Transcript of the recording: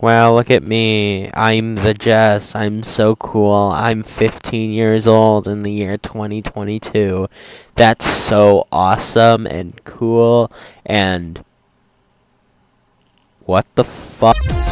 Wow, look at me. I'm the Jess. I'm so cool. I'm 15 years old in the year 2022. That's so awesome and cool and what the fuck?